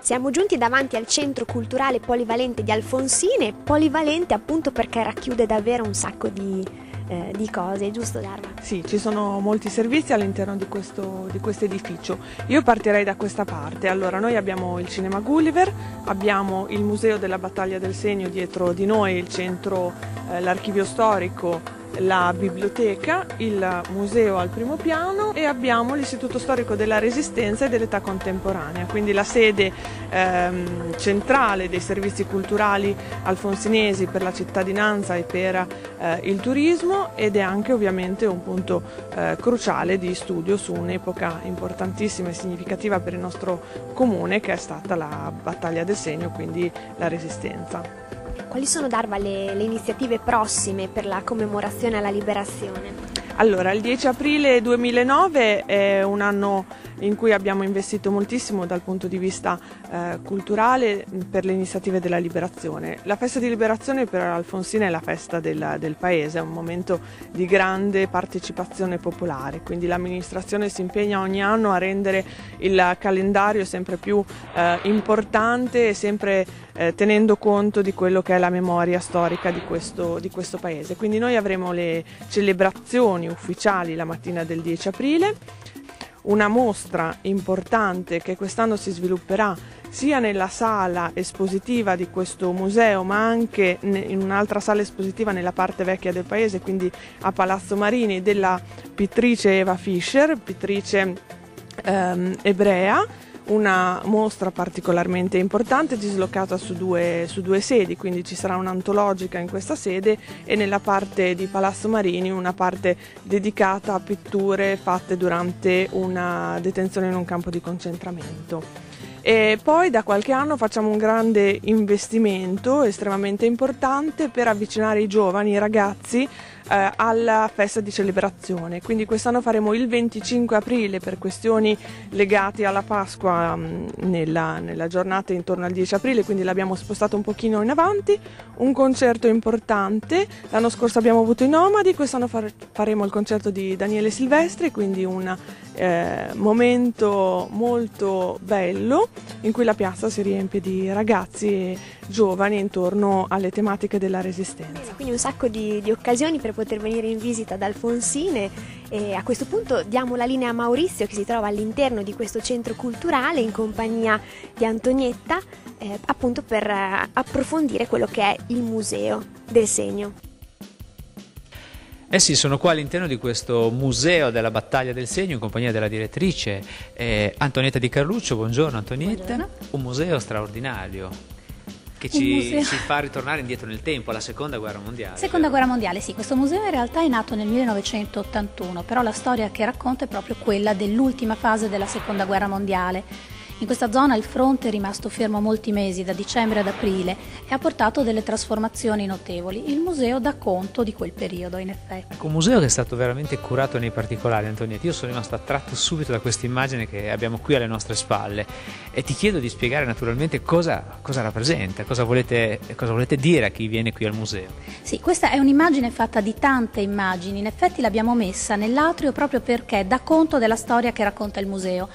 Siamo giunti davanti al centro culturale polivalente di Alfonsine, polivalente appunto perché racchiude davvero un sacco di, eh, di cose, giusto Darma? Sì, ci sono molti servizi all'interno di questo, di questo, edificio. Io partirei da questa parte. Allora, noi abbiamo il Cinema Gulliver, abbiamo il Museo della Battaglia del Segno dietro di noi, il centro, eh, l'archivio storico la biblioteca, il museo al primo piano e abbiamo l'Istituto Storico della Resistenza e dell'età contemporanea, quindi la sede ehm, centrale dei servizi culturali alfonsinesi per la cittadinanza e per eh, il turismo ed è anche ovviamente un punto eh, cruciale di studio su un'epoca importantissima e significativa per il nostro comune che è stata la battaglia del segno, quindi la Resistenza. Quali sono Darva le, le iniziative prossime per la commemorazione alla liberazione? Allora, il 10 aprile 2009 è un anno in cui abbiamo investito moltissimo dal punto di vista eh, culturale per le iniziative della liberazione. La festa di liberazione per Alfonsina è la festa del, del paese, è un momento di grande partecipazione popolare, quindi l'amministrazione si impegna ogni anno a rendere il calendario sempre più eh, importante e sempre eh, tenendo conto di quello che è la memoria storica di questo, di questo paese. Quindi noi avremo le celebrazioni ufficiali la mattina del 10 aprile. Una mostra importante che quest'anno si svilupperà sia nella sala espositiva di questo museo ma anche in un'altra sala espositiva nella parte vecchia del paese, quindi a Palazzo Marini, della pittrice Eva Fischer, pittrice ehm, ebrea una mostra particolarmente importante dislocata su due, su due, sedi, quindi ci sarà un'antologica in questa sede e nella parte di Palazzo Marini una parte dedicata a pitture fatte durante una detenzione in un campo di concentramento. E poi da qualche anno facciamo un grande investimento estremamente importante per avvicinare i giovani, i ragazzi eh, alla festa di celebrazione. Quindi quest'anno faremo il 25 aprile per questioni legate alla Pasqua mh, mm, nella, nella, giornata intorno al 10 aprile, quindi l'abbiamo spostato un pochino in avanti. Un concerto importante, l'anno scorso abbiamo avuto i Nomadi, quest'anno far, faremo il concerto di Daniele Silvestri, quindi un eh, momento molto bello in cui la piazza si riempie di ragazzi e giovani intorno alle tematiche della resistenza. Quindi un sacco di, di occasioni per poter venire in visita ad Alfonsine e a questo punto diamo la linea a Maurizio che si trova all'interno di questo centro culturale in compagnia di Antonietta eh, appunto per eh, approfondire quello che è il museo del segno. Eh sì, sono qua all'interno di questo museo della battaglia del segno in compagnia della direttrice eh, Antonietta Di Carluccio. Buongiorno Antonietta. Buongiorno. Un museo straordinario che ci, ci, fa ritornare indietro nel tempo, alla seconda guerra mondiale. Seconda guerra mondiale, sì, questo museo in realtà è nato nel 1981, però la storia che racconta è proprio quella dell'ultima fase della seconda guerra mondiale in questa zona il fronte è rimasto fermo molti mesi, da dicembre ad aprile, e ha portato delle trasformazioni notevoli. Il museo dà conto di quel periodo, in effetti. Ecco, un museo che è stato veramente curato nei particolari, Antonietta. Io sono rimasto attratto subito da questa immagine che abbiamo qui alle nostre spalle e ti chiedo di spiegare naturalmente cosa, cosa rappresenta, cosa volete, cosa volete dire a chi viene qui al museo. Sì, questa è un'immagine fatta di tante immagini, in effetti l'abbiamo messa nell'atrio proprio perché dà conto della storia che racconta il museo.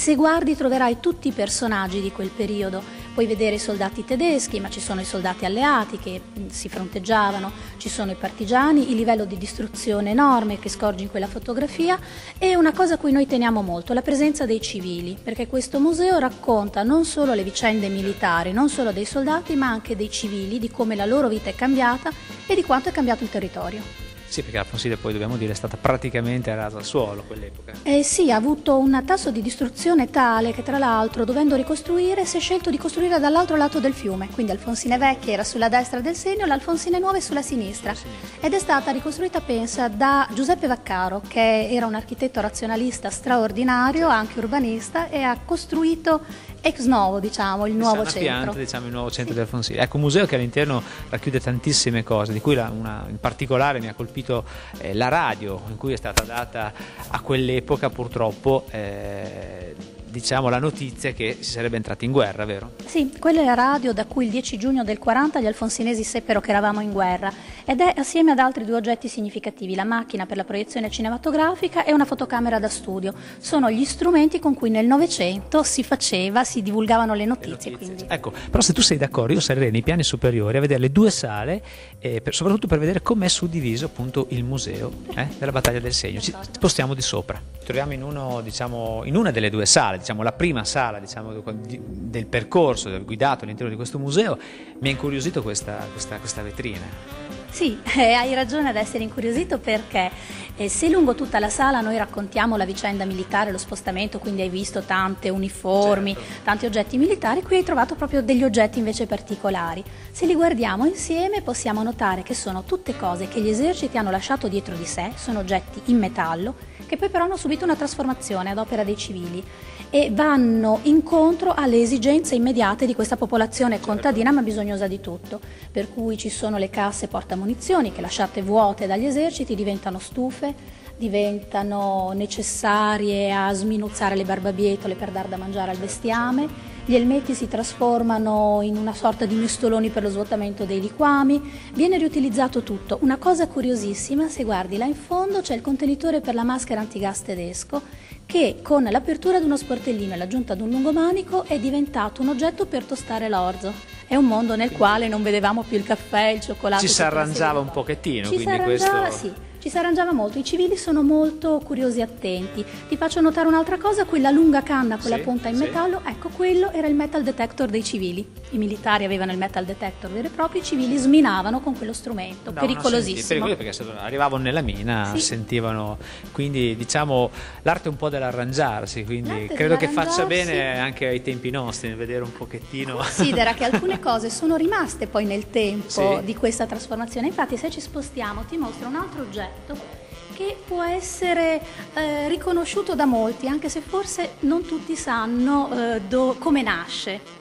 Se guardi troverai tutti i personaggi di quel periodo. Puoi vedere i soldati tedeschi, ma ci sono i soldati alleati che mm, si fronteggiavano, ci sono i partigiani, il livello di distruzione enorme che scorgi in quella fotografia e una cosa a cui noi teniamo molto, la presenza dei civili, perché questo museo racconta non solo le vicende militari, non solo dei soldati, ma anche dei civili, di come la loro vita è cambiata e di quanto è cambiato il territorio. Sì, perché la Fonsilio poi dobbiamo dire è stata praticamente rasa al suolo quell'epoca. Eh sì, ha avuto un tasso di distruzione tale che tra l'altro dovendo ricostruire si è scelto di costruire dall'altro lato del fiume, quindi Alfonsine Vecchia era sulla destra del Senio, l'Alfonsine Nuova è sulla sinistra. Ed è stata ricostruita, pensa, da Giuseppe Vaccaro, che era un architetto razionalista straordinario, anche urbanista, e ha costruito ex novo, diciamo, il nuovo centro. Pianta, diciamo, il nuovo centro sì. del Fonsilio. Ecco, un museo che all'interno racchiude tantissime cose, di cui la, una, in particolare mi ha colpito eh, la radio, in cui è stata data a quell'epoca purtroppo eh, diciamo, la notizia che si sarebbe entrati in guerra, vero? Sì, quella è la radio da cui il 10 giugno del 40 gli alfonsinesi seppero che eravamo in guerra ed è assieme ad altri due oggetti significativi, la macchina per la proiezione cinematografica e una fotocamera da studio. Sono gli strumenti con cui nel Novecento si faceva, si divulgavano le notizie. Le notizie. Ecco, però se tu sei d'accordo, io sarei nei piani superiori a vedere le due sale, eh, per, soprattutto per vedere com'è suddiviso appunto il museo eh, della battaglia del segno. Ci spostiamo di sopra. Troviamo in, uno, diciamo, in una delle due sale, diciamo, la prima sala diciamo, del percorso guidato all'interno di questo museo, mi ha incuriosito questa, questa, questa vetrina. Sì, eh, hai ragione ad essere incuriosito perché eh, se lungo tutta la sala noi raccontiamo la vicenda militare, lo spostamento, quindi hai visto tante uniformi, certo. tanti oggetti militari, qui hai trovato proprio degli oggetti invece particolari. Se li guardiamo insieme possiamo notare che sono tutte cose che gli eserciti hanno lasciato dietro di sé, sono oggetti in metallo, che poi però hanno subito una trasformazione ad opera dei civili e vanno incontro alle esigenze immediate di questa popolazione contadina ma bisognosa di tutto, per cui ci sono le casse portamunizioni che lasciate vuote dagli eserciti diventano stufe, diventano necessarie a sminuzzare le barbabietole per dar da mangiare al bestiame, gli elmetti si trasformano in una sorta di mestoloni per lo svuotamento dei liquami, viene riutilizzato tutto. Una cosa curiosissima, se guardi là in fondo c'è il contenitore per la maschera antigas tedesco che con l'apertura di uno sportellino e l'aggiunta di un lungomanico è diventato un oggetto per tostare l'orzo. È un mondo nel quale non vedevamo più il caffè, il cioccolato. Ci si arrangiava un pochettino. Ci si arrangiava, questo... sì ci si arrangiava molto, i civili sono molto curiosi e attenti. Ti faccio notare un'altra cosa, quella lunga canna con sì, la punta in sì. metallo, ecco quello era il metal detector dei civili. I militari avevano il metal detector vero e proprio, i civili sminavano con quello strumento, no, pericolosissimo. No, perché arrivavano nella mina, sì. sentivano, quindi diciamo l'arte un po' dell'arrangiarsi, quindi credo che faccia bene anche ai tempi nostri, vedere un pochettino. Considera che alcune cose sono rimaste poi nel tempo di questa trasformazione, infatti se ci spostiamo ti mostro un altro oggetto oggetto che può essere eh, riconosciuto da molti, anche se forse non tutti sanno eh, do, come nasce.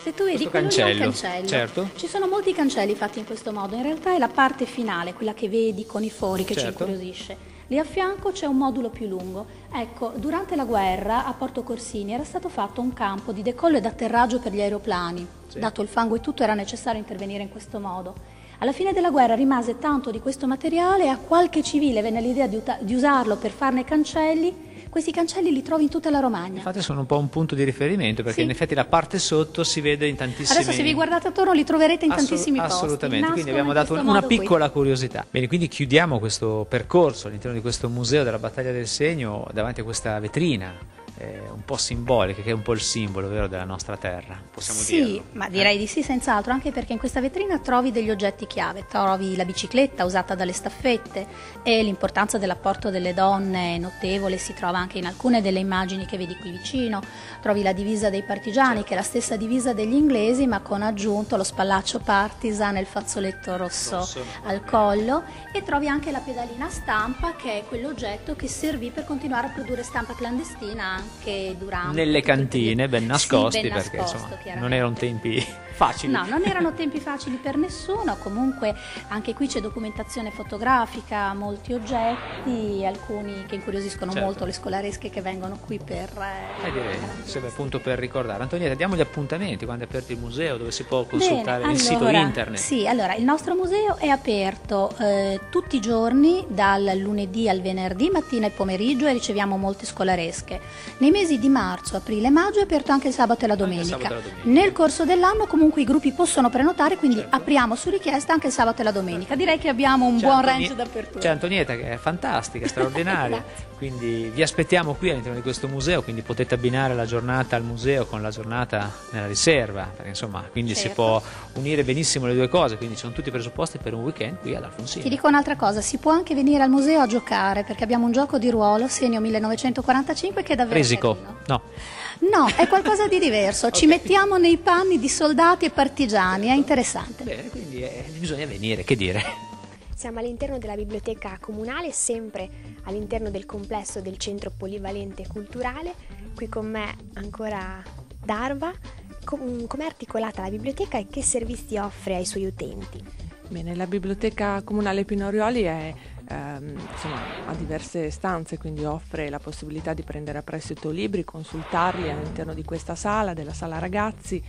Se tu vedi quello cancello, lì è un cancello, certo. ci sono molti cancelli fatti in questo modo, in realtà è la parte finale, quella che vedi con i fori che certo. ci incuriosisce. Lì a fianco c'è un modulo più lungo. Ecco, durante la guerra a Porto Corsini era stato fatto un campo di decollo ed atterraggio per gli aeroplani. Sì. Dato il fango e tutto era necessario intervenire in questo modo. Alla fine della guerra rimase tanto di questo materiale e a qualche civile venne l'idea di, di usarlo per farne cancelli questi cancelli li trovi in tutta la Romagna. Infatti sono un po' un punto di riferimento perché sì. in effetti la parte sotto si vede in tantissimi Adesso se vi guardate attorno li troverete in Assolut- tantissimi posti. Assolutamente, quindi abbiamo dato una piccola qui. curiosità. Bene, quindi chiudiamo questo percorso all'interno di questo museo della battaglia del segno davanti a questa vetrina eh, un po' simboliche, che è un po' il simbolo vero, della nostra terra, possiamo sì, dirlo. ma direi eh? di sì, senz'altro, anche perché in questa vetrina trovi degli oggetti chiave, trovi la bicicletta usata dalle staffette e l'importanza dell'apporto delle donne è notevole, si trova anche in alcune delle immagini che vedi qui vicino, trovi la divisa dei partigiani, certo. che è la stessa divisa degli inglesi, ma con aggiunto lo spallaccio partisan e il fazzoletto rosso, rosso. al collo, e trovi anche la pedalina stampa, che è quell'oggetto che servì per continuare a produrre stampa clandestina anche durante. Nelle cantine, ben nascosti, sì, ben perché insomma, non erano tempi facili. No, non erano tempi facili per nessuno, comunque anche qui c'è documentazione fotografica, molti oggetti, alcuni che incuriosiscono certo. molto le scolaresche che vengono qui per... Eh, direi, serve appunto per ricordare. Antonietta, diamo gli appuntamenti quando è aperto il museo, dove si può consultare Bene, il allora, sito internet. Sì, allora il nostro museo è aperto eh, tutti i giorni, dal lunedì al venerdì, mattina e pomeriggio e riceviamo molte scolaresche. Nei mesi di marzo, aprile e maggio è aperto anche il sabato e la domenica. E la domenica. Nel corso dell'anno comunque i gruppi possono prenotare, quindi certo. apriamo su richiesta anche il sabato e la domenica. Direi che abbiamo un buon Antoni- range d'apertura. C'è Antonietta che è fantastica, straordinaria. quindi vi aspettiamo qui all'interno di questo museo, quindi potete abbinare la giornata al museo con la giornata nella riserva, perché insomma quindi certo. si può unire benissimo le due cose, quindi sono tutti i presupposti per un weekend qui ad Alfonsino. Ti dico un'altra cosa, si può anche venire al museo a giocare, perché abbiamo un gioco di ruolo, segno 1945, che è davvero Risico, carino. no. No, è qualcosa di diverso. Ci okay. mettiamo nei panni di soldati e partigiani, è interessante. Bene, quindi eh, bisogna venire, che dire. Siamo all'interno della biblioteca comunale, sempre all'interno del complesso del centro polivalente culturale. Qui con me ancora Darva. Com- com'è articolata la biblioteca e che servizi offre ai suoi utenti? Bene, la biblioteca comunale Pinorioli è ehm, insomma, ha diverse stanze, quindi offre la possibilità di prendere a prestito libri, consultarli all'interno di questa sala, della sala ragazzi.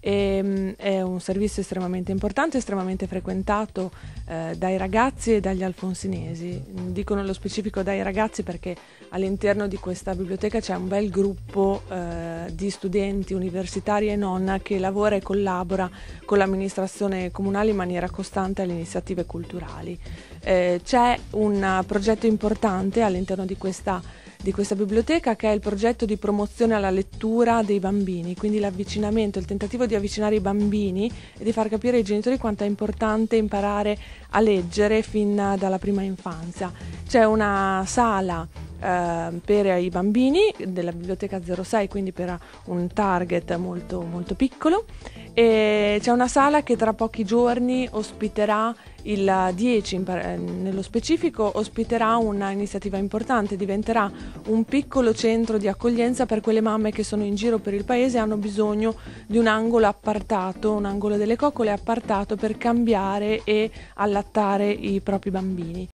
E, ehm, è un servizio estremamente importante, estremamente frequentato eh, dai ragazzi e dagli alfonsinesi. Dico nello specifico dai ragazzi perché all'interno di questa biblioteca c'è un bel gruppo eh, di studenti universitari e non che lavora e collabora con l'amministrazione comunale in maniera costante alle iniziative culturali. Eh, c'è un progetto importante all'interno di questa, di questa, biblioteca che è il progetto di promozione alla lettura dei bambini, quindi l'avvicinamento, il tentativo di avvicinare i bambini e di far capire ai genitori quanto è importante imparare a leggere fin dalla prima infanzia. C'è una sala eh, per i bambini della biblioteca 06, quindi per un target molto, molto piccolo. E c'è una sala che tra pochi giorni ospiterà il 10 eh, nello specifico ospiterà un'iniziativa importante, diventerà un piccolo centro di accoglienza per quelle mamme che sono in giro per il paese e hanno bisogno di un angolo appartato, un angolo delle coccole appartato per cambiare e allattare i propri bambini.